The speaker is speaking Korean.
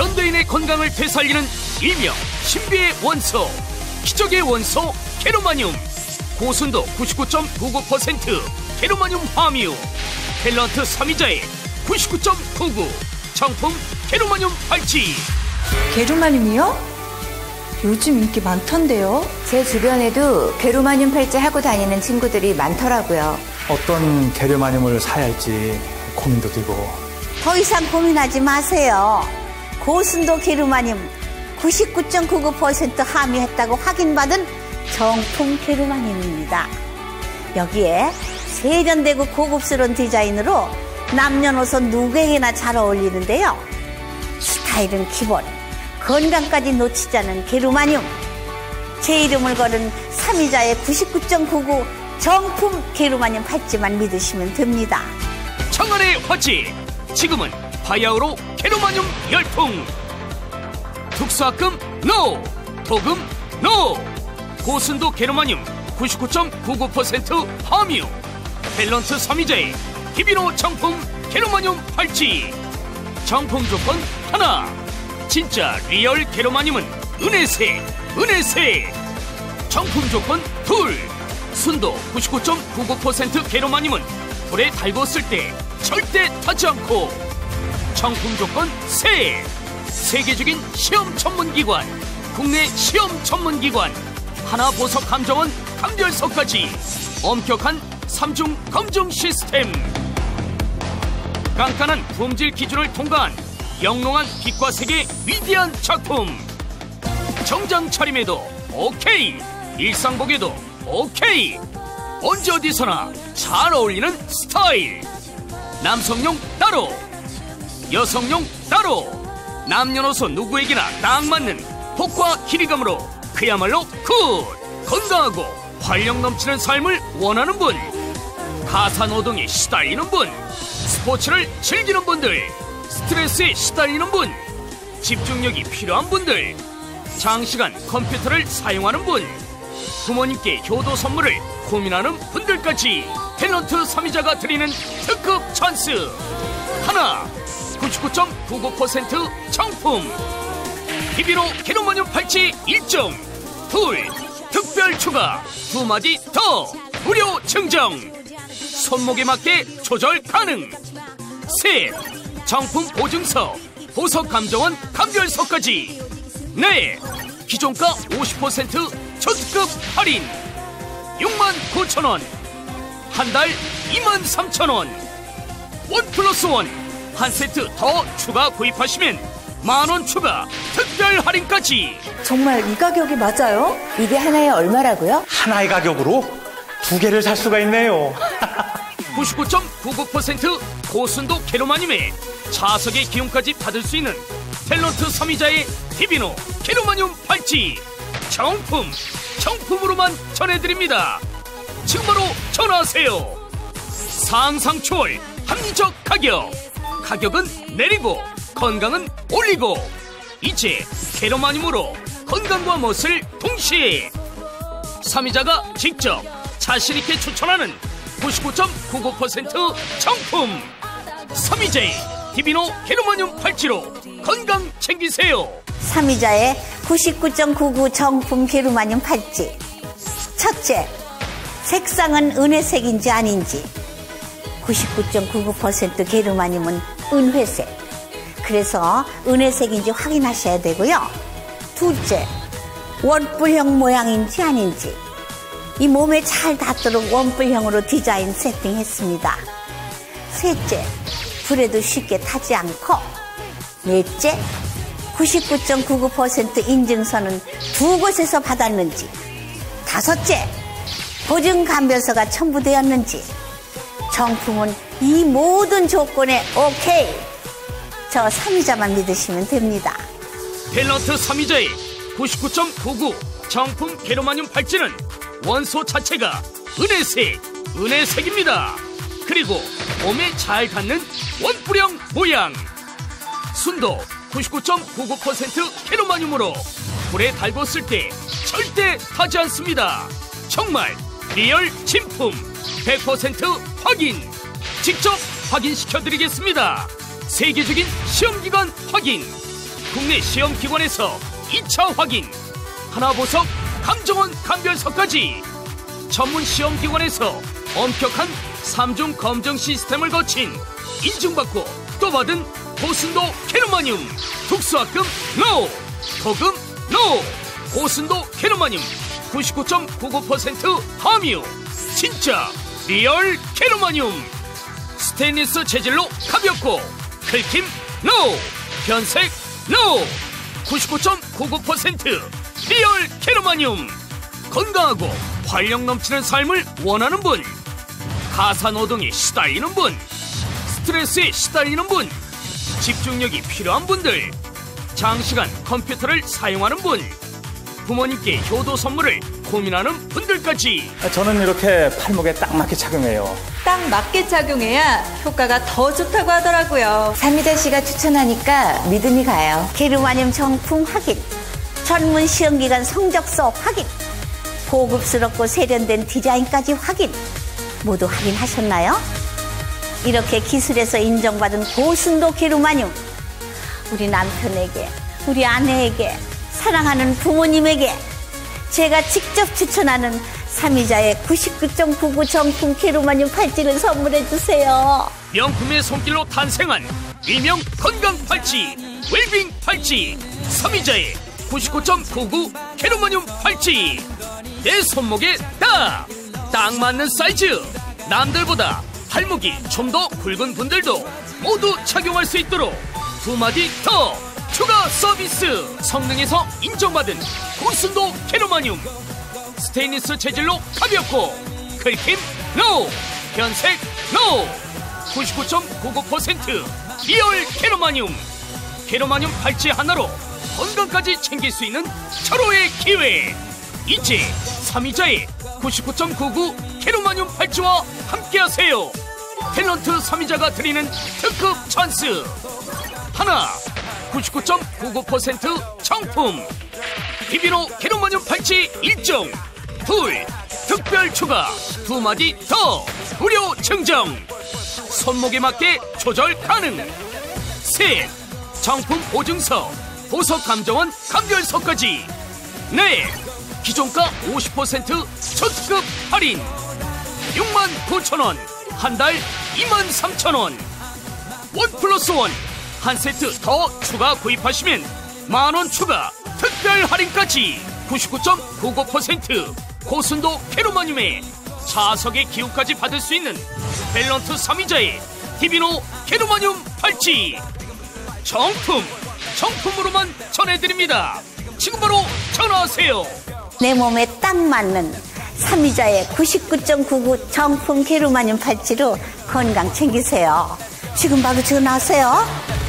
현대인의 건강을 되살리는 일명 신비의 원소 기적의 원소 게로마늄 고순도 99.99% 게로마늄 함유 탤런트 3위자의 99.99 정품 게로마늄 발찌 게르마늄이요? 요즘 인기 많던데요? 제 주변에도 게르마늄 팔찌 하고 다니는 친구들이 많더라고요. 어떤 계류마늄을 사야 할지 고민도 되고 더 이상 고민하지 마세요. 고순도 게르마늄 99.99% 함유했다고 확인받은 정품 게르마늄입니다. 여기에 세련되고 고급스러운 디자인으로 남녀노소 누구에게나 잘 어울리는데요. 스타일은 기본, 건강까지 않은 게르마늄. 제 이름을 걸은 3위자의 99.99 정품 게르마늄 팔찌만 믿으시면 됩니다. 장안의 화제 지금은 바야흐로 게르마늄 열풍. 특수합금 NO 도금 NO 고순도 게르마늄 99.99% 함유. 탤런트 사미자의 히비노 정품 게로마늄 팔찌. 정품 조건 하나. 진짜 real 게르마늄은 은혜색 은혜색 정품 조건 둘. 순도 99.99% 게로마늄은 불에 달궜을 때 절대 타지 않고 정품 조건 세. 세계적인 시험 전문기관 국내 시험 전문기관 하나보석 감정원 감별서까지 엄격한 삼중 검증 시스템. 깐깐한 품질 기준을 통과한 영롱한 빛과 색의 위대한 작품. 정장 차림에도 오케이 일상복에도 오케이. 언제 어디서나 잘 어울리는 스타일. 남성용 따로 여성용 따로. 남녀노소 누구에게나 딱 맞는 폭과 길이감으로 그야말로 good! 건강하고 활력 넘치는 삶을 원하는 분 가사노동에 시달리는 분 스포츠를 즐기는 분들 스트레스에 시달리는 분 집중력이 필요한 분들 장시간 컴퓨터를 사용하는 분 부모님께 효도 선물을 고민하는 분들까지 탤런트 3위자가 드리는 특급 찬스. 하나 99.99% 정품. 비비로 게로마늄 팔찌 1점 둘 특별 추가. 두 마디 더. 무료 증정. 손목에 맞게 조절 가능. 셋 정품 보증서. 보석 감정원 감별서까지. 네 기존가 50% 초특급 할인. 6만 9천 원. 한 달 2만 3천 원. 원 플러스 원 한 세트 더 추가 구입하시면 만 원 추가 특별 할인까지. 정말 이 가격이 맞아요? 이게 하나에 얼마라고요? 하나의 가격으로 두 개를 살 수가 있네요. 99.99% 고순도 게로마늄에 자석의 기운까지 받을 수 있는 탤런트 3위자의 디비노 게로마늄 팔찌. 정품 정품으로만 전해드립니다. 지금 바로 전화하세요. 상상 초월 합리적 가격 가격은 내리고 건강은 올리고 이제 게로마늄으로 건강과 멋을 동시에 3위자가 직접 자신있게 추천하는 99.99% 정품 3위자의 디비노 게로마늄 팔찌로 건강 챙기세요 3위자의 99.99 정품 게르마늄 팔찌. 첫째, 색상은 은혜색인지 아닌지. 99.99% 게르마늄은 은회색. 그래서 은혜색인지 확인하셔야 되고요. 둘째, 원뿔형 모양인지 아닌지. 이 몸에 잘 닿도록 원뿔형으로 디자인 세팅했습니다. 셋째, 불에도 쉽게 타지 않고. 넷째, 99.99% 인증서는 두 곳에서 받았는지. 다섯째, 보증 감별서가 첨부되었는지. 정품은 이 모든 조건에 오케이. 저 3위자만 믿으시면 됩니다. 탤런트 3위자의 99.99 정품 게로마늄 팔찌는 원소 자체가 은혜색, 은혜색입니다. 그리고 몸에 잘 닿는 원뿔형 모양. 순도 99.99% 게로마늄으로 불에 달궜을 때 절대 타지 않습니다. 정말 real 진품 100% 확인. 직접 확인시켜 드리겠습니다. 세계적인 시험기관 확인. 국내 시험기관에서 2차 확인 하나보석 감정원 감별서까지 전문 시험기관에서 엄격한 3중 검정 시스템을 거친 인증받고 또 받은 고순도 게르마늄 특수합금 NO 도금 NO 고순도 게르마늄 99.99% 함유 진짜 real 게르마늄 스테인리스 재질로 가볍고 긁힘 NO 변색 NO 99.99% real 게르마늄 건강하고 활력 넘치는 삶을 원하는 분 가사노동에 시달리는 분 스트레스에 시달리는 분 집중력이 필요한 분들 장시간 컴퓨터를 사용하는 분 부모님께 효도 선물을 고민하는 분들까지 저는 이렇게 팔목에 딱 맞게 착용해요. 딱 맞게 착용해야 효과가 더 좋다고 하더라고요. 삼미자 씨가 추천하니까 믿음이 가요. 게르마늄 정품 확인, 전문 시험기관 성적서 확인, 고급스럽고 세련된 디자인까지 확인. 모두 확인하셨나요? 이렇게 기술에서 인정받은 고순도 게르마늄. 우리 남편에게, 우리 아내에게, 사랑하는 부모님에게 제가 직접 추천하는 삼이자의 99.99 정품 게르마늄 팔찌를 선물해 주세요. 명품의 손길로 탄생한 일명 건강 팔찌 웰빙 팔찌 삼이자의 99.99 캐로마늄 팔찌 내 손목에 딱! 딱 맞는 사이즈 남들보다 팔목이 좀 더 굵은 분들도 모두 착용할 수 있도록 두 마디 더 추가 서비스 성능에서 인정받은 고순도 게르마늄. 스테인리스 재질로 가볍고 긁힘 no. 변색 no. 99.99% real 게르마늄. 게르마늄 팔찌 하나로 건강까지 챙길 수 있는 철호의 기회. 이제 삼이자의 99.99 캐로마늄 팔찌와 함께하세요. 탤런트 삼이자가 드리는 특급 찬스. 하나 99.99% 정품 비비노 캐로마늄 팔찌 1종. 둘 특별 추가. 두 마디 더. 무료 증정. 손목에 맞게 조절 가능. 셋 정품 보증서 보석 감정원 감별서까지. 네 기존가 50% 초특급 할인. 6만 9천 원 한 달 2만 3천 원. one plus one 한 세트 더 추가 구입하시면 만 원 추가 특별 할인까지 99.99% 고순도 게르마늄에 자석의 기운까지 받을 수 있는 탤런트 사미자의 디비노 게르마늄 팔찌 정품 정품으로만 전해드립니다 지금 바로 전화하세요 내 몸에 딱 맞는 사미자의 99.99 정품 게르마늄 팔찌로 건강 챙기세요. 지금 바로 전화하세요.